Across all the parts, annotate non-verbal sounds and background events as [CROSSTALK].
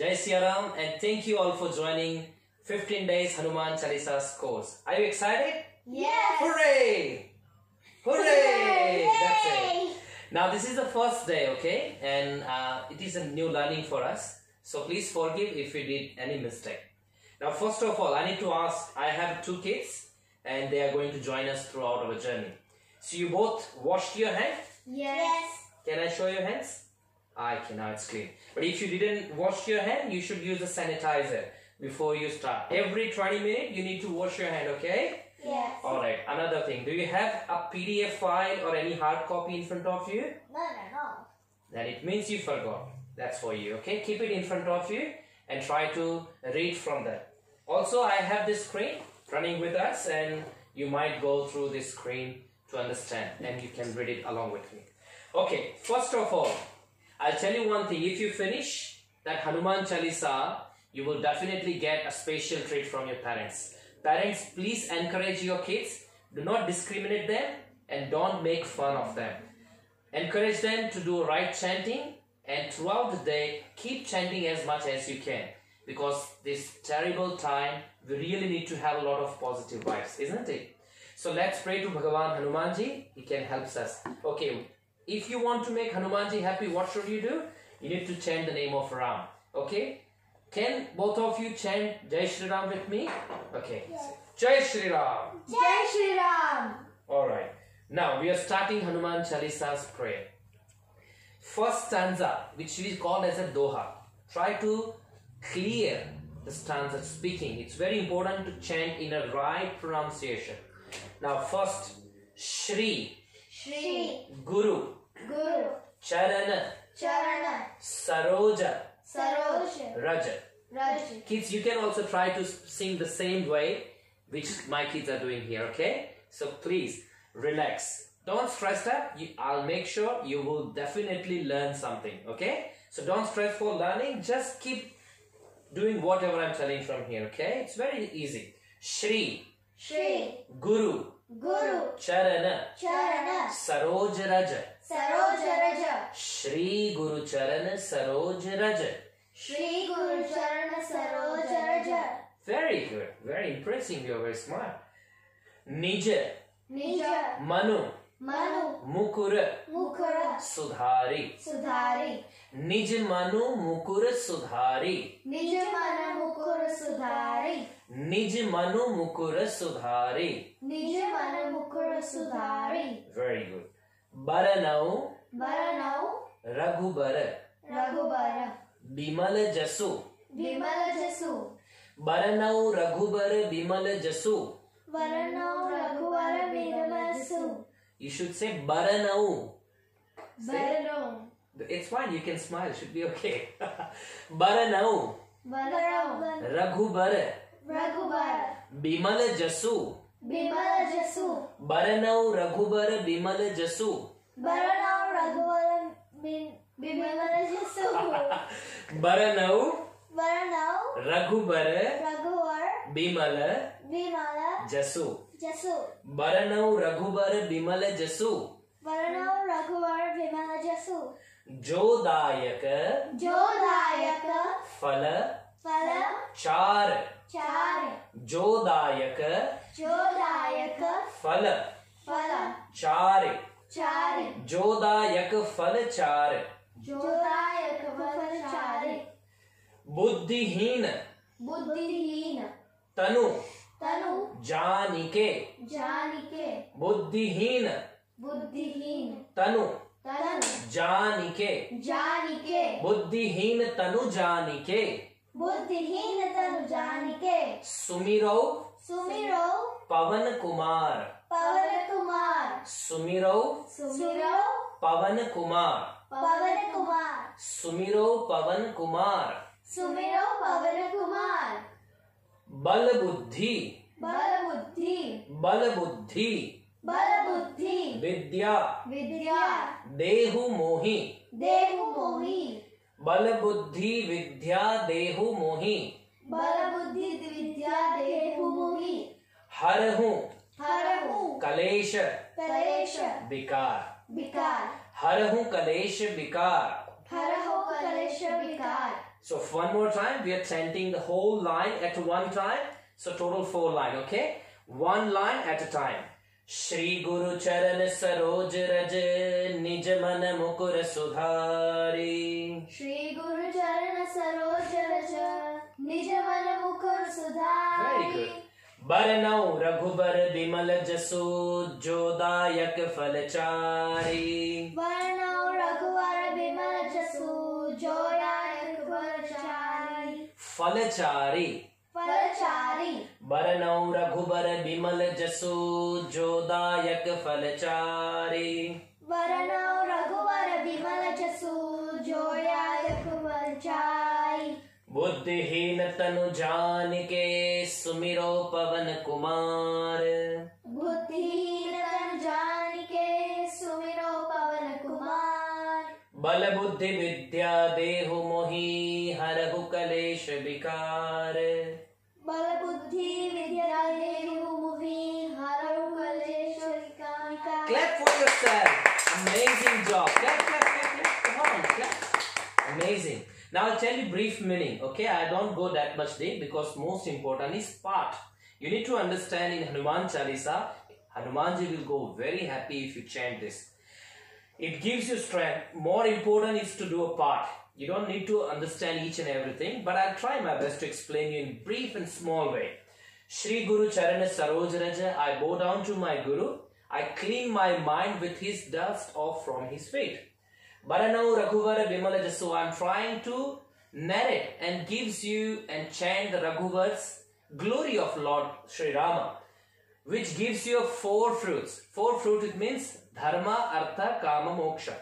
Jai Sri Ram and thank you all for joining 15 days Hanuman Chalisa's course. Are you excited? Yes. Hooray! Hooray! That's it. Now this is the first day, okay, and uh, it is a new learning for us. So please forgive if we did any mistake. Now, first of all, I need to ask. I have two kids, and they are going to join us throughout our journey. So you both washed your hands. Yes. Can I show your hands? I can. Now it's clean. But if you didn't wash your hand, you should use a sanitizer before you start. Every 20 minutes, you need to wash your hand. Okay. Yes. All right. Another thing. Do you have a PDF file or any hard copy in front of you? No, no, no. then it means you forgot. That's for you, okay? Keep it in front of you and try to read from that. Also, I have this screen running with us, and you might go through this screen to understand, and you can read it along with me. Okay, first of all, I'll tell you one thing. If you finish that Hanuman Chalisa, you will definitely get a special treat from your parents. Parents, please encourage your kids. Do not discriminate them and don't make fun of them. Encourage them to do right chanting and throughout the day keep chanting as much as you can because this terrible time we really need to have a lot of positive vibes, isn't it? So let's pray to Bhagavan Hanumanji. He can help us. Okay, if you want to make Hanumanji happy, what should you do? You need to chant the name of Ram. Okay? Can both of you chant Jai Shri Ram with me? Okay. Jai Shri Ram. Jai Shri Ram. Alright. Now we are starting Hanuman Chalisa's prayer. First stanza, which we call as a doha. Try to clear the stanza speaking. It's very important to chant in a right pronunciation. Now first, Shri, Shri Guru, Guru Charana, Charana Saroja, Saroj Raja. Raj Kids, you can also try to sing the same way which my kids are doing here, okay? So please relax. Don't stress that. You, I'll make sure you will definitely learn something, okay? So don't stress for learning. Just keep doing whatever I'm telling from here, okay? It's very easy. Shri, Shri Guru, Guru Charana, Charana Saroj Raja. Saroj Raja Shri Guru Charana Saroj Raja. Shri Guru Charana Saroj Raja Very good. Very impressive. You're very smart. Nija, Nija Manu, Manu Mukura, Mukura Sudhari. Sudhari निज मनु मुकुर सुधारी। निज मन मुकुर सुधारी। निज मनु मुकुर सुधारी। निज मन मुकुर सुधारी। वेरी गुड बरनौ बरनौ रघुबर। रघुबर। बिमल जसु। विमल जसु। बरनौ रघुबर बिमल जसु। वरणौ रघुवर बिमल जसु। You should say Baranau. Baranau. It's fine, you can smile, should be okay. [LAUGHS] Baranau. Baranau. Raghubar. Raghubar. Bimala Jasu. Bimala Jasu. Baranau Raghubar Bimala Jasu. Baranau Raghubar Bimala Jasu. [LAUGHS] Baranau. Pranav Raghubar रघुवर बिमल बिमल जसु जसु बरनव रघुबर बिमल जसु बरनव रघुवर बिमल जसु जोदायक जोदायक फल फल चार चार जो दायक फल फल चार चार जोदायक फल चार जोदायक बुद्धिहीन। बुद्धिहीन। तनु। तनु। जानिके। जानिके। बुद्धिहीन। बुद्धिहीन। तनु। तनु। जानिके। जानिके। बुद्धिहीन तनु जानिके। बुद्धिहीन तनु जानिके। सुमिरौ। सुमिरो। पवन कुमार। पवन कुमार। सुमिरौ। सुमिरो। पवन कुमार। पवन कुमार। सुमिरो पवन कुमार। सुमिरो पवन कुमार बल बुद्धि बल बुद्धि बल बुद्धि बल बुद्धि विद्या। विद्या। देहु मोहि देहु मोहि बल बुद्धि विद्या देहु मोहि बल बुद्धि विद्या देहु मोहि हरहु। हरहु। कलेश। कलेश। विकार। Bikar. कलेश Kalesh हर Haraho कलेश Bikar. So one more time, we are chanting the whole line at one time. So total four line, okay? One line at a time. Shri गुरु चरण सरोज रज निज मन मुकुर सुधारी Shri Guru Charana Saroj Raja. Nij Mana Mukur Very good. Sudhari. बरनौ Raghubar विमल जसु जोदायक फलचारी फलचारी Falchari. बरनौ Raghubar विमल जसु जोदायक फलचारी Varanau Raghuvar Bimal Jasu. Joya Yakvarchari. बुद्धिहीन तनु जान के सुमिरो पवन कुमार बुद्धिहीन तन जान के सुमिरो पवन कुमार बल बुद्धि विद्या देहु मोहि Clap for yourself. Amazing job. Clap, clap, clap, clap. Come on, clap. Amazing. Now I'll tell you brief meaning. Okay, I don't go that much deep because most important is part. You need to understand in Hanuman Chalisa, Hanumanji will go very happy if you chant this. It gives you strength. More important is to do a part. You don't need to understand each and everything, but I'll try my best to explain you in brief and small way. Shri Guru Charana Saroj Raja, I bow down to my Guru. I clean my mind with his dust off from his feet. Baranau Raghuvara Bimala Jasu, I'm trying to narrate and gives you and chant the Raghuvar's glory of Lord Sri Rama, which gives you four fruits. Four fruit it means Dharma, Artha, Kama, Moksha.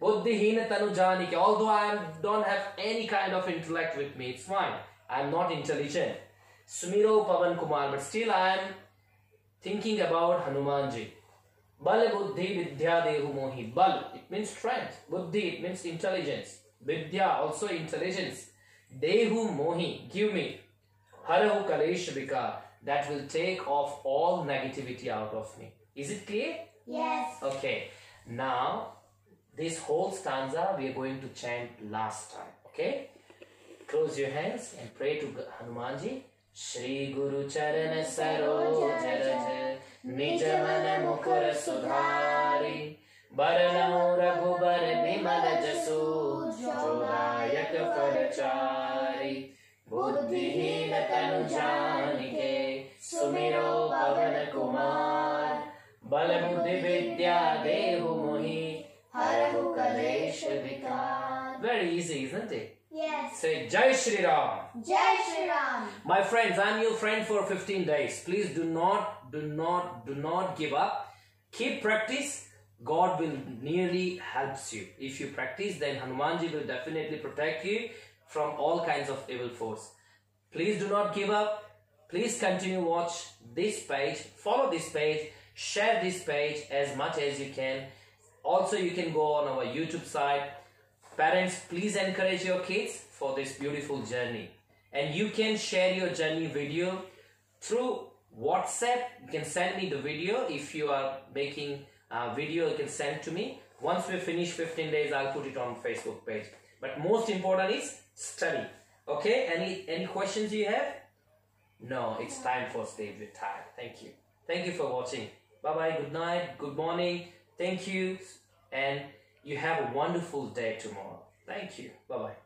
Buddhihina Tanu Janike. Although I don't have any kind of intellect with me, it's fine. I am not intelligent. Sumiro Pavan Kumar, but still I am thinking about Hanumanji. Bal Buddhi Vidya Dehu Mohi. Bal, it means strength. Buddhi, it means intelligence. Vidya, also intelligence. Dehu Mohi, give me. Harahu Kalesh Vikar, that will take off all negativity out of me. Is it clear? Yes. Okay, now this whole stanza we are going to chant last time. Okay, close your hands and pray to Hanumanji. श्रीगुरुचरण Saroj रज निज मन मुकुर सुधारी रघुबर बुद्धिहीन तनु सुमिरो पवन कुमार बल बुद्धि विद्या देहु मुहि हरहु कलेश विकार Very easy, isn't it? Yes. Say Jai Shri Ram. Jai Shri Ram. My friends, I'm your friend for 15 days. Please do not, do not, do not give up. Keep practice. God will nearly helps you. If you practice, then Hanumanji will definitely protect you from all kinds of evil force. Please do not give up. Please continue watch this page. Follow this page. Share this page as much as you can. Also, you can go on our YouTube site. Parents, please encourage your kids for this beautiful journey. And you can share your journey video through WhatsApp. You can send me the video if you are making a video. You can send to me. Once we finish 15 days, I'll put it on Facebook page. But most important is study. Okay? Any any questions you have? No, it's time for stage with time. Thank you. Thank you for watching. Bye bye. Good night. Good morning. Thank you. And you have a wonderful day tomorrow. Thank you. Bye bye.